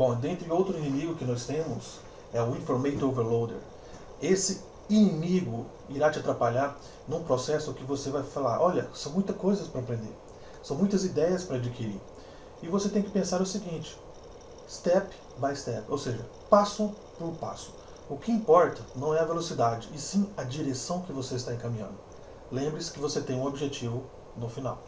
Bom, dentre outro inimigo que nós temos é o Information Overloader. Esse inimigo irá te atrapalhar num processo que você vai falar, olha, são muitas coisas para aprender, são muitas ideias para adquirir. E você tem que pensar o seguinte, step by step, ou seja, passo por passo. O que importa não é a velocidade, e sim a direção que você está encaminhando. Lembre-se que você tem um objetivo no final.